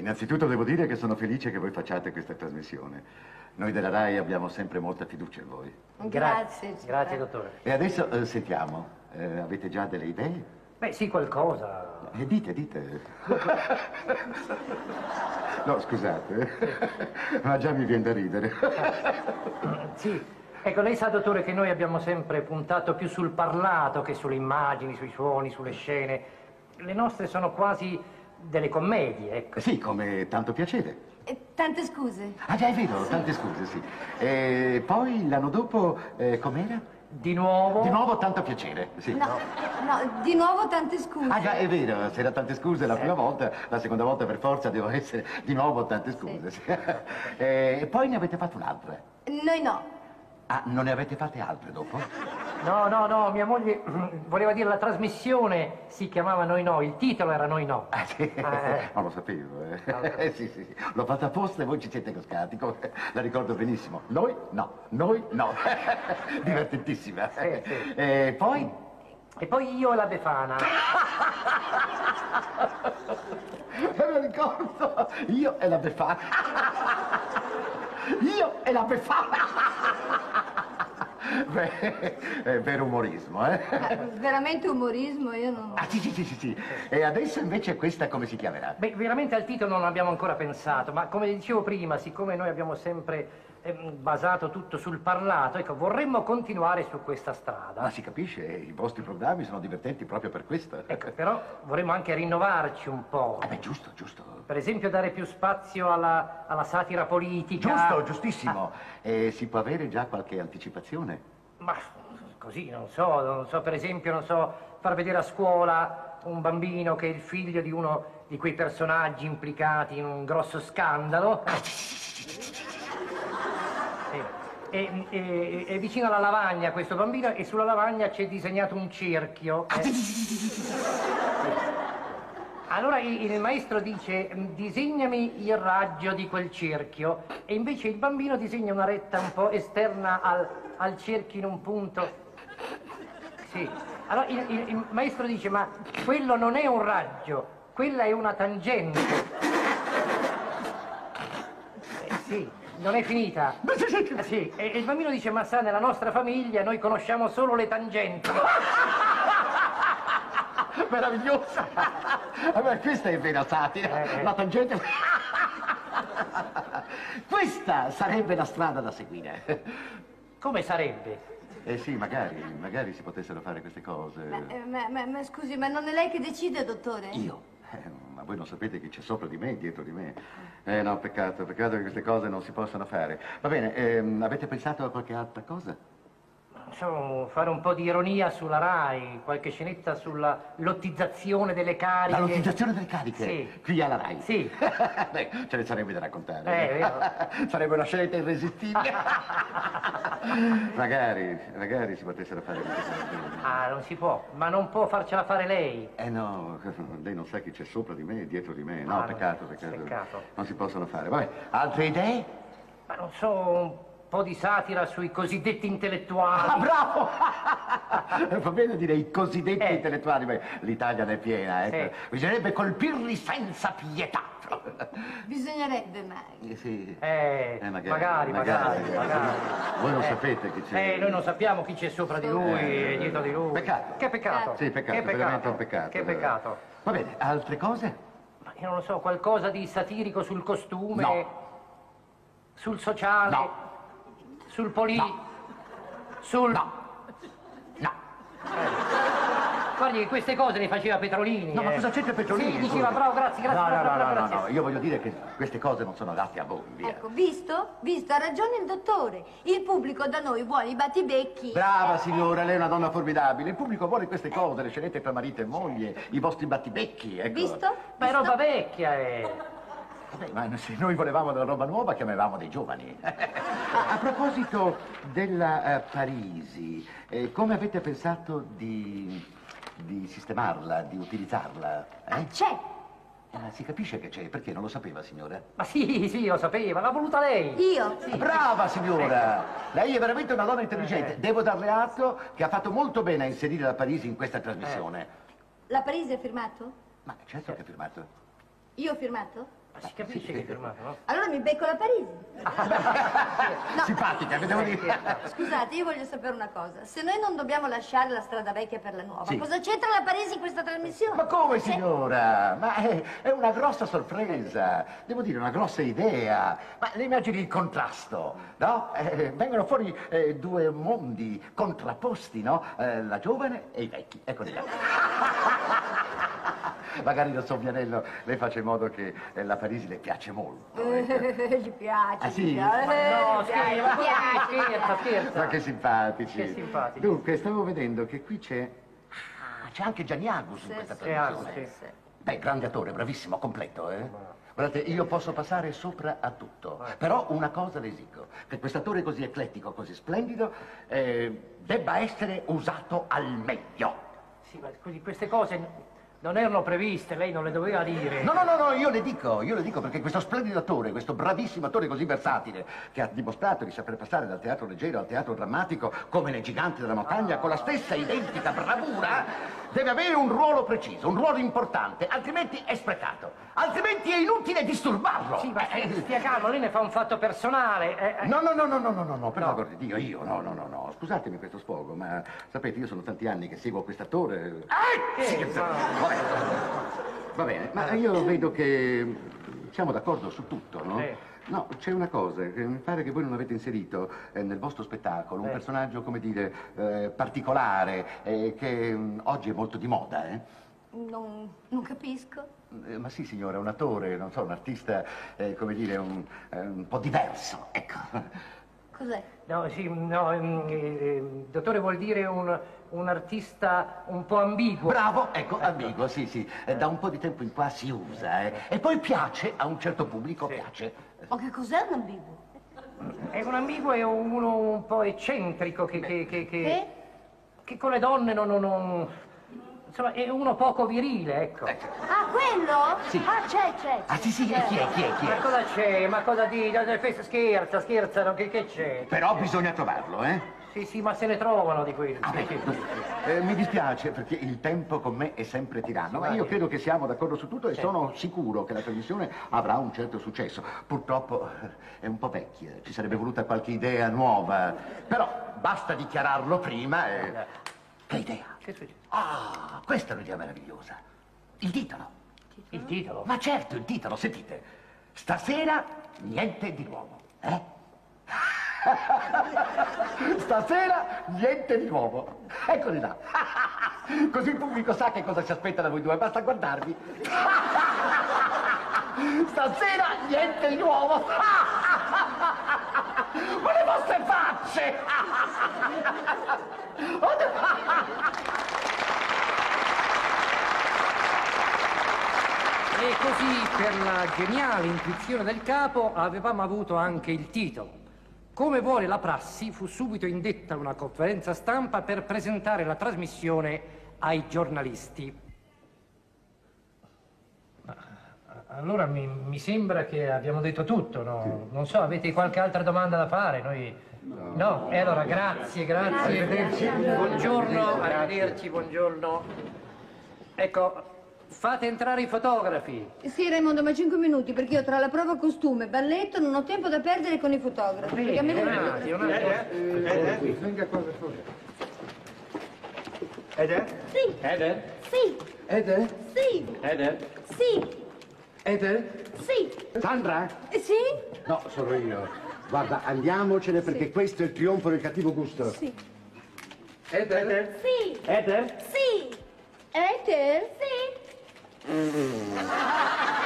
Innanzitutto devo dire che sono felice che voi facciate questa trasmissione. Noi della RAI abbiamo sempre molta fiducia in voi. Grazie. Grazie, dottore. E adesso eh, sentiamo, eh, avete già delle idee? Beh, sì, qualcosa. Eh, dite, dite. no, scusate, ma già mi viene da ridere. Sì. Ecco, lei sa, dottore, che noi abbiamo sempre puntato più sul parlato che sulle immagini, sui suoni, sulle scene. Le nostre sono quasi delle commedie, ecco. Sì, come tanto piacere. E tante scuse. Ah, già, è vero, tante scuse, sì. E poi l'anno dopo, eh, com'era? Di nuovo? Di nuovo tanto piacere, sì. No, no, di nuovo tante scuse. Ah già, è vero, c'era tante scuse la prima volta, la seconda volta per forza devo essere di nuovo tante scuse. sì. Eh, E poi ne avete fatto un'altra. Noi no. Ah, non ne avete fatte altre dopo? No, no, no, mia moglie voleva dire la trasmissione si chiamava Noi No, il titolo era Noi No. Ah, sì, Eh. non lo sapevo. Eh. Eh, sì, sì, sì. L'ho fatta apposta e voi ci siete cascati, la ricordo benissimo. Noi no, noi no. Divertentissima. Sì, sì. E poi? E poi io e la Befana. Me lo ricordo, io e la Befana. Io e la Befana. Beh, è vero umorismo, eh? Ma veramente umorismo, io non... Ah, sì, sì, sì, sì, sì. E adesso invece questa come si chiamerà? Beh, veramente al titolo non abbiamo ancora pensato, ma come dicevo prima, siccome noi abbiamo sempre basato tutto sul parlato, ecco, vorremmo continuare su questa strada. Ma si capisce, i vostri programmi sono divertenti proprio per questo. Ecco, però vorremmo anche rinnovarci un po'. Ah, beh, giusto, giusto. Per esempio dare più spazio alla, alla satira politica. Giusto, giustissimo. E si può avere già qualche anticipazione? Ma così, non so, non so, per esempio, non so, far vedere a scuola un bambino che è il figlio di uno di quei personaggi implicati in un grosso scandalo. Sì. E, e- è vicino alla lavagna questo bambino e sulla lavagna c'è disegnato un cerchio. Eh. Allora il, il maestro dice disegnami il raggio di quel cerchio e invece il bambino disegna una retta un po' esterna al, al cerchio in un punto. Sì. Allora il, il- il maestro dice ma quello non è un raggio, quella è una tangente. Eh, sì, non è finita. Eh, sì. E, e il bambino dice ma sa nella nostra famiglia noi conosciamo solo le tangenti. Meravigliosa! Vabbè, questa è vera satira. Eh, eh. La tangente... Questa sarebbe la strada da seguire. Come sarebbe? Eh sì, magari, magari si potessero fare queste cose. Ma, eh, ma- ma- ma scusi, ma non è lei che decide, dottore? Io? Eh, voi non sapete chi c'è sopra di me, dietro di me. Eh no, peccato, peccato che queste cose non si possano fare. Va bene, ehm, avete pensato a qualche altra cosa? Insomma, fare un po' di ironia sulla RAI, qualche scenetta sulla lottizzazione delle cariche. La lottizzazione delle cariche? Sì. Qui alla RAI? Sì. Beh, ce ne sarebbe da raccontare. Eh, vero. Sarebbe una scelta irresistibile. magari, magari si potessero fare queste cose. Ah, non si può, ma non può farcela fare lei. Eh no, lei non sa chi c'è sopra di me e dietro di me. No, Ah, peccato, peccato. Peccato. Non si possono fare. Vabbè, altre idee? Ma non so, po' di satira sui cosiddetti intellettuali. Ah, bravo! Va bene dire i cosiddetti Eh. intellettuali, ma l'Italia ne è piena, ecco. Sì. Bisognerebbe colpirli senza pietà. Bisognerebbe mai. Eh, sì. Eh, magari, magari, magari. Voi non Eh. sapete chi c'è. Eh, noi non sappiamo chi c'è sopra di lui Eh. e dietro di lui. Peccato. Che peccato. Sì, peccato, Che veramente un peccato. Che peccato. Va bene, altre cose? Ma io non lo so, qualcosa di satirico sul costume, No. sul sociale, No. Sul poli... No. sul... No. No. Guardi che queste cose le faceva Petrolini. No, ma eh. cosa c'entra Petrolini? Sì, diceva scusi? bravo, grazie, grazie, No, no, bravo, no, bravo, no, no, grazie. no, io voglio dire che queste cose non sono adatte a voi, via. Ecco, visto? Visto, ha ragione il dottore. Il pubblico da noi vuole i battibecchi. Brava signora, lei è una donna formidabile. Il pubblico vuole queste cose, le scenette tra marito e moglie, i vostri battibecchi, ecco. Visto? Ma è roba vecchia, eh. Ma se noi volevamo della roba nuova, chiamavamo dei giovani. a proposito della eh, Parisi, eh, come avete pensato di, di sistemarla, di utilizzarla? Eh? C'è. Eh, si capisce che c'è, perché non lo sapeva, signora? Ma sì, sì, lo sapeva, l'ha voluta lei. Io? Brava signora! Lei è veramente una donna intelligente. Eh. Devo darle atto che ha fatto molto bene a inserire la Parisi in questa trasmissione. La Parisi ha firmato? Ma certo che ha firmato. Io ho firmato? Ma si capisce che è firmato, no? Allora mi becco la Parisi. No. Simpatica, vedevo dire. Scusate, io voglio sapere una cosa. Se noi non dobbiamo lasciare la strada vecchia per la nuova, Sì. cosa c'entra la Parisi in questa trasmissione? Ma come signora? Ma è, è una grossa sorpresa, devo dire una grossa idea. Ma le immagini il contrasto, no? Eh, vengono fuori eh, due mondi contrapposti, no? Eh, la giovane e i vecchi, eccoli là. Magari da Soffianello lei faccia in modo che eh, la Parisi le piace molto. Eh, Gli piace. Ah, sì? gli piace, Ma no, gli piace, scherza, gli piace. scherza, scherza. Ma che simpatici. Che simpatici. Dunque, stavo vedendo che qui c'è... Ah, c'è anche Gianniago su Sì, questa sì. Gianniago, sì, sì. Beh, grande attore, bravissimo, completo, eh? Guardate, io posso passare sopra a tutto, però una cosa le esigo, che quest'attore così eclettico, così splendido, eh, debba essere usato al meglio. Sì, ma scusi, queste cose non erano previste, lei non le doveva dire. No, no, no, no, io le dico, io le dico perché questo splendido attore, questo bravissimo attore così versatile, che ha dimostrato di saper passare dal teatro leggero al teatro drammatico come nei giganti della montagna con la stessa identica bravura, deve avere un ruolo preciso, un ruolo importante, altrimenti è sprecato, altrimenti è inutile disturbarlo. Sì, ma Eh, eh, stia calmo, lei ne fa un fatto personale. eh, eh. No, no, no, no, no, no, no, no, per No. l'amor di Dio, io, no, no, no, no, scusatemi questo sfogo, ma sapete, io sono tanti anni che seguo quest'attore. Ah, Che? sì, Ma- vabbè. Va bene, ma io vedo che siamo d'accordo su tutto, no? Sì. No, c'è una cosa che mi pare che voi non avete inserito eh, nel vostro spettacolo, un Eh. personaggio, come dire, eh, particolare, eh, che mm, oggi è molto di moda, eh? Non, non capisco. Eh, Ma sì, signora, un attore, non so, un artista, eh, come dire, un, eh, un po' diverso, ecco. Cos'è? No, sì, no, ehm, eh, dottore vuol dire un, un artista un po' ambiguo. Bravo, ecco, ambiguo, sì, sì. Eh, Da un po' di tempo in qua si usa, eh. E poi piace, a un certo pubblico Sì. piace. Ma che cos'è un ambiguo? È un ambiguo e uno un po' eccentrico che, che, che, che, Che? che con le donne non, non- non- Insomma, è uno poco virile, ecco. Ah, quello? Sì. Ah, c'è, c'è. Ah, sì, sì, chi è, chi è, chi Ma è? cosa c'è? Ma cosa di... Questo scherza, scherza, no? che, che c'è? Però bisogna trovarlo, eh. Sì, sì, ma se ne trovano di quelli. Ah, Sì, sì. eh, mi dispiace perché il tempo con me è sempre tiranno, ma io credo che siamo d'accordo su tutto e Sì. sono sicuro che la trasmissione avrà un certo successo. Purtroppo eh, è un po' vecchia, ci sarebbe voluta qualche idea nuova, però basta dichiararlo prima e... Che idea? Che succede? Ah, questa è un'idea meravigliosa. Il titolo. Il titolo? Ma certo, il titolo, sentite. Stasera niente di nuovo, eh? Stasera niente di nuovo. Eccoli là. Così il pubblico sa che cosa si aspetta da voi due, basta guardarvi. Stasera niente di nuovo. Ma le facce! E così, per la geniale intuizione del capo, avevamo avuto anche il titolo. Come vuole la prassi, fu subito indetta una conferenza stampa per presentare la trasmissione ai giornalisti. Allora mi, mi sembra che abbiamo detto tutto, no? Non so, avete qualche altra domanda da fare? Noi... No? E allora grazie, grazie. Buongiorno, arrivederci, buongiorno. Ecco, fate entrare i fotografi. Sì, Raimondo, ma cinque minuti, perché io tra la prova costume e balletto non ho tempo da perdere con i fotografi. perché a me un attimo, un attimo. Venga qua per favore. Eder? Sì, Eder? sì, Eder? sì, Eder? sì, Eder? sì. Sandra? Eh, Sì? No, sono io. Guarda, andiamocene perché sì. questo è il trionfo del cattivo gusto. Sì. Eter? Eter? Sì. Eter? Sì. Eter? Sì. Mm.